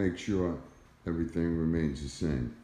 make sure everything remains the same.